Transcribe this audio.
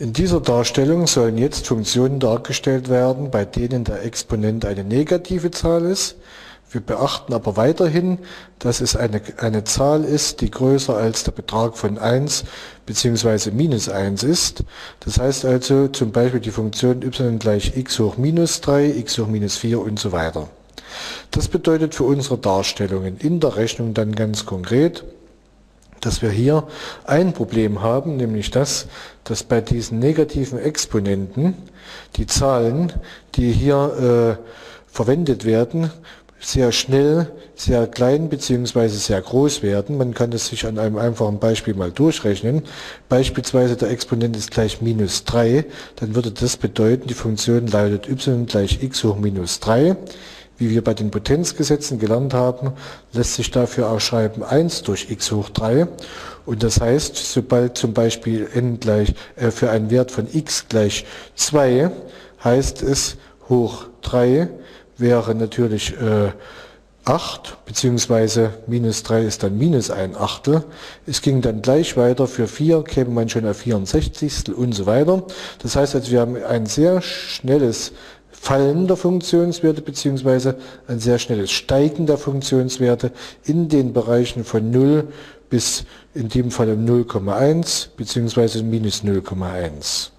In dieser Darstellung sollen jetzt Funktionen dargestellt werden, bei denen der Exponent eine negative Zahl ist. Wir beachten aber weiterhin, dass es eine, eine Zahl ist, die größer als der Betrag von 1 bzw. minus 1 ist. Das heißt also zum Beispiel die Funktion y gleich x hoch minus 3, x hoch minus 4 und so weiter. Das bedeutet für unsere Darstellungen in der Rechnung dann ganz konkret, dass wir hier ein Problem haben, nämlich das, dass bei diesen negativen Exponenten die Zahlen, die hier äh, verwendet werden, sehr schnell sehr klein bzw. sehr groß werden. Man kann das sich an einem einfachen Beispiel mal durchrechnen. Beispielsweise der Exponent ist gleich minus 3, dann würde das bedeuten, die Funktion lautet y gleich x hoch minus 3 wie wir bei den Potenzgesetzen gelernt haben, lässt sich dafür auch schreiben 1 durch x hoch 3. Und das heißt, sobald zum Beispiel n gleich äh, für einen Wert von x gleich 2, heißt es hoch 3 wäre natürlich äh, 8, beziehungsweise minus 3 ist dann minus ein Achtel. Es ging dann gleich weiter, für 4 käme man schon auf 64 und so weiter. Das heißt also, wir haben ein sehr schnelles Fallen der Funktionswerte beziehungsweise ein sehr schnelles Steigen der Funktionswerte in den Bereichen von 0 bis in dem Fall um 0,1 beziehungsweise minus 0,1.